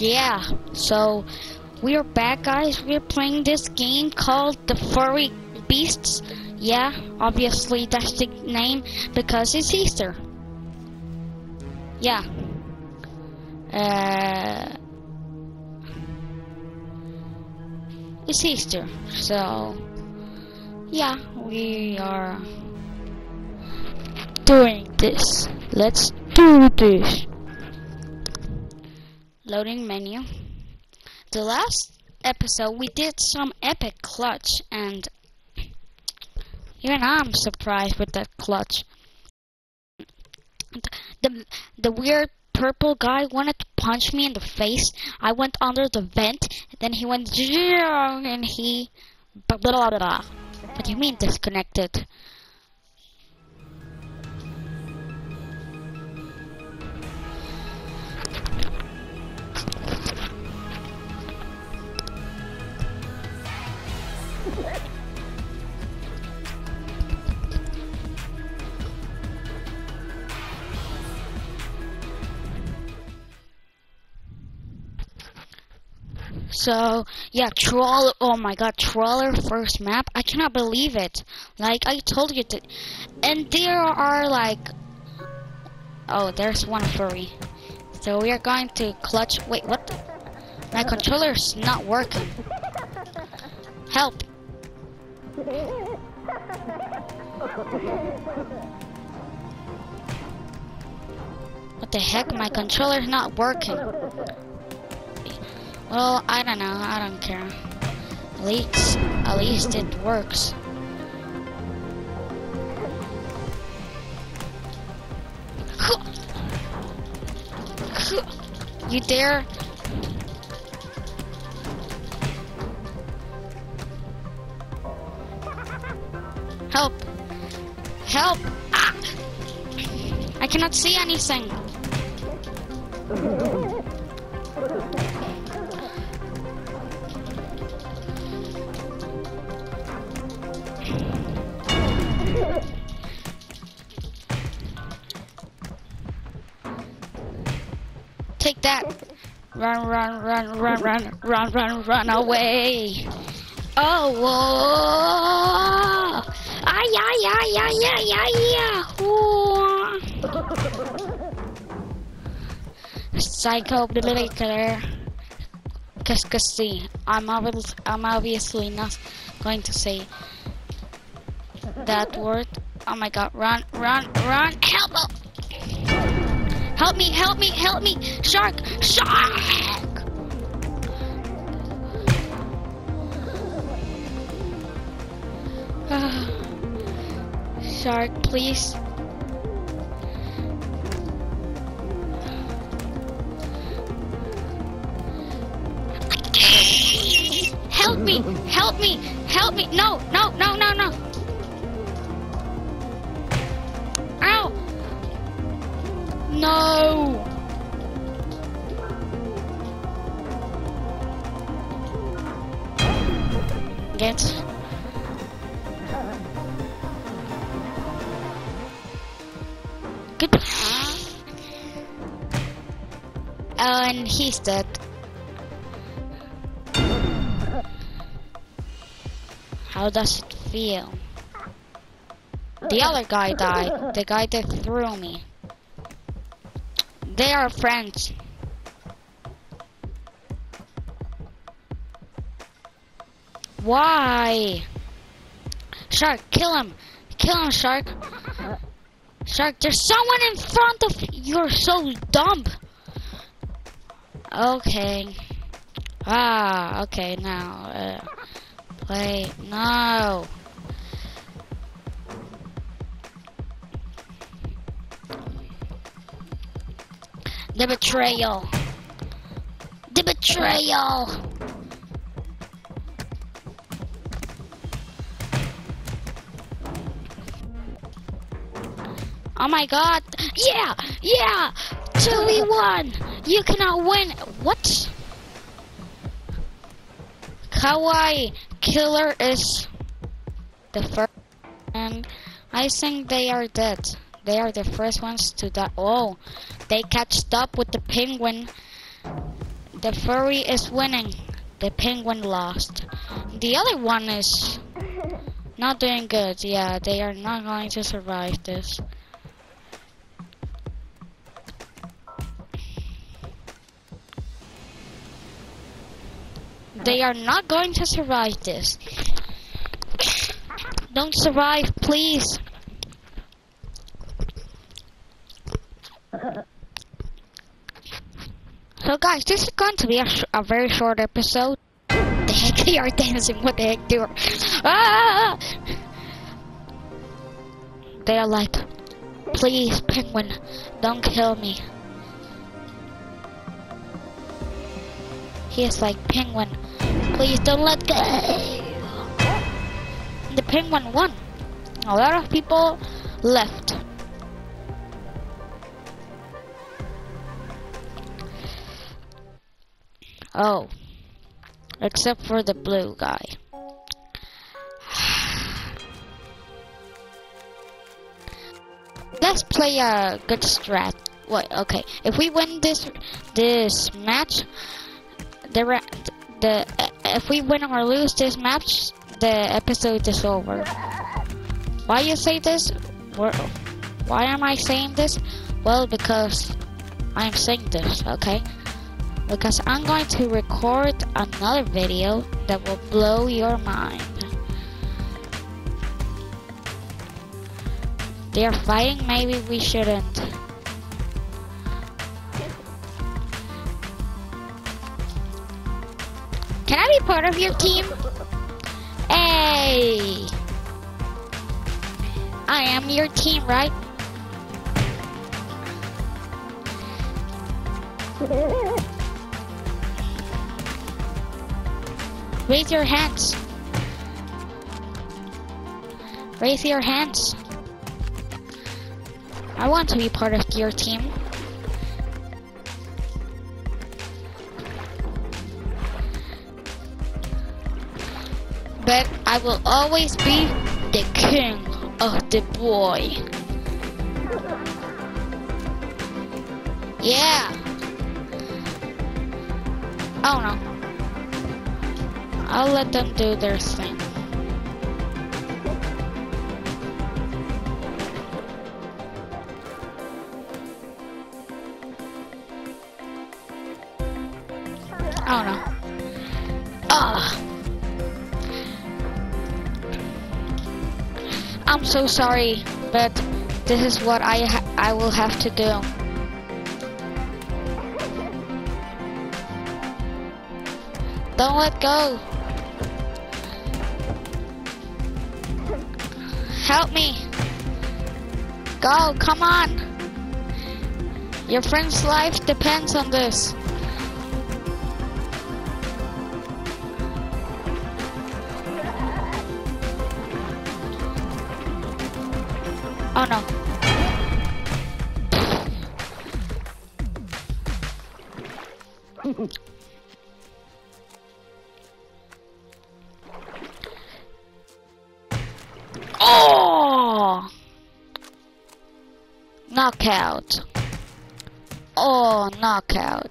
Yeah, so we're back, guys. We're playing this game called The Furry Beasts. Yeah, obviously that's the name because it's Easter. Yeah. Uh, it's Easter, so yeah, we are doing this. Let's do this. Loading menu. The last episode we did some epic clutch and even I'm surprised with that clutch. The the weird purple guy wanted to punch me in the face. I went under the vent, then he went and he blah blah blah. blah. What do you mean disconnected? So yeah, troll. Oh my God, trawler first map. I cannot believe it. Like I told you to. And there are like. Oh, there's one furry. So we are going to clutch. Wait, what? The? My controller's not working. Help! What the heck? My controller's not working. Well, I don't know. I don't care. At least, at least it works. You dare? Help! Help! Ah! I cannot see anything. That! Run, run, run, run, run, run, run, run away! Oh, whoa! Ay, ay, ay, ay, ay, ay! Whoa. Psycho killer. Cause, cause see, I'm, obvi I'm obviously not going to say that word. Oh my god, run, run, run! Help! Help me, help me, help me! Shark! Shark! Ah. Shark, please. Help me! Help me! Help me! No! No! No! No! No! Good. Oh, and he's dead. How does it feel? The other guy died. The guy that threw me. They are friends. Why? Shark, kill him. Kill him, Shark. Shark, there's someone in front of you. You're so dumb. Okay. Ah, okay, now. Uh, play. No. The betrayal. The betrayal. Oh my god. Yeah! Yeah! 2v1! You cannot win! What? Kawaii Killer is the first and I think they are dead. They are the first ones to die. Oh, they catched up with the penguin. The furry is winning. The penguin lost. The other one is not doing good. Yeah, they are not going to survive this. They are not going to survive this. Don't survive, please. So guys, this is going to be a, a very short episode. The heck they are dancing, what the heck they are. Ah! They are like, please penguin, don't kill me. He is like, penguin, please don't let go. The penguin won. A lot of people left. Oh. Except for the blue guy. Let's play a good strat. What? Okay. If we win this this match, the the if we win or lose this match, the episode is over. Why you say this? Why am I saying this? Well, because I'm saying this. Okay because I'm going to record another video that will blow your mind. They're fighting, maybe we shouldn't. Can I be part of your team? Hey! I am your team, right? Raise your hands. Raise your hands. I want to be part of your team. But I will always be the king of the boy. Yeah. Oh no. I'll let them do their thing. So sorry, but this is what I I will have to do. Don't let go. Help me. Go, come on. Your friend's life depends on this. Oh no. Oh! Knockout. Oh, knockout.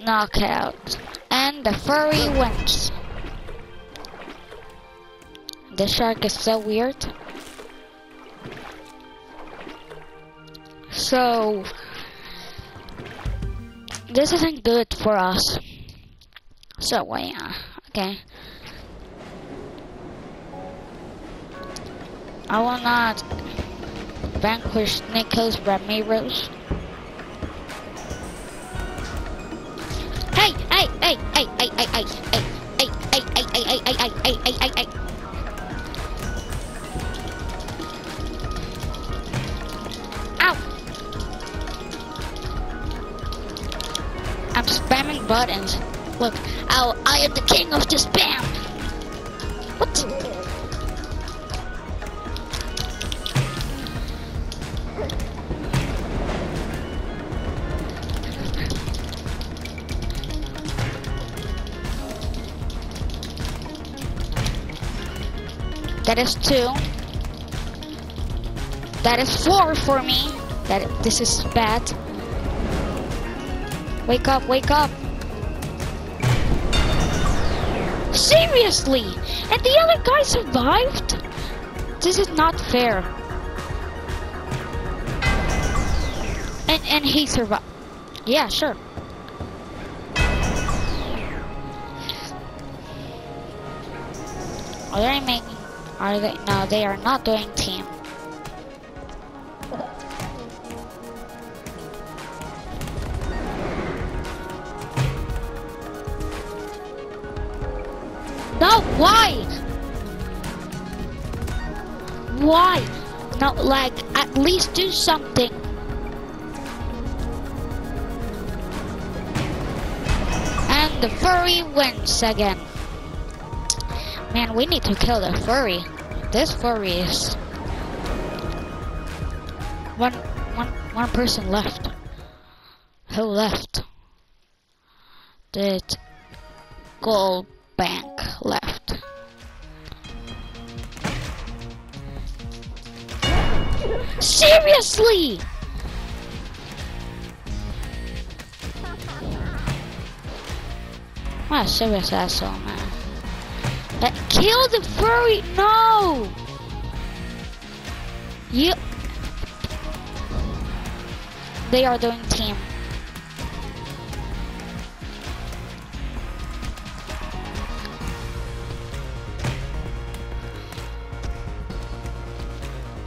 Knockout. And the furry wins. The shark is so weird. So, this isn't good for us. So, yeah, okay. I will not vanquish Nicholas Ramirez. Hey, hey, hey, hey, hey, hey, hey, hey, hey, hey, hey, hey, hey, hey, hey, hey, hey, buttons. Look, oh, I am the king of the spam. What? That is two. That is four for me. That this is bad. Wake up, wake up. Seriously? And the other guy survived? This is not fair. And and he survived. Yeah, sure. Are they making are they no they are not doing team. No, why? Why? No, like, at least do something. And the furry wins again. Man, we need to kill the furry. This furry is... One, one, one person left. Who left? Did Gold Bank Seriously! What a serious asshole, man. Uh, kill the furry! No! You. They are doing team.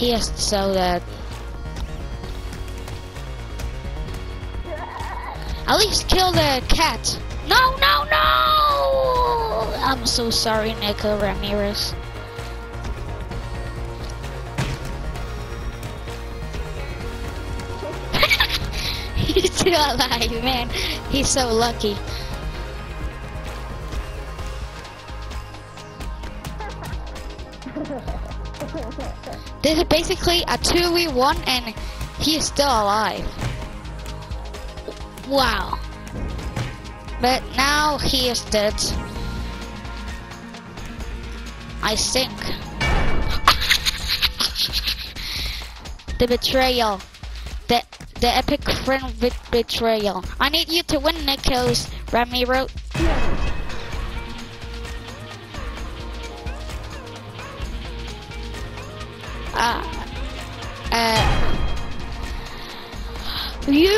He is so that. At least kill the cat. No, no, no! I'm so sorry, Nico Ramirez. He's still alive, man. He's so lucky. This is basically a 2v1 and he is still alive. Wow. But now he is dead. I think. the betrayal. The the epic friend with betrayal. I need you to win, Nikos Ramiro. Uh, uh, you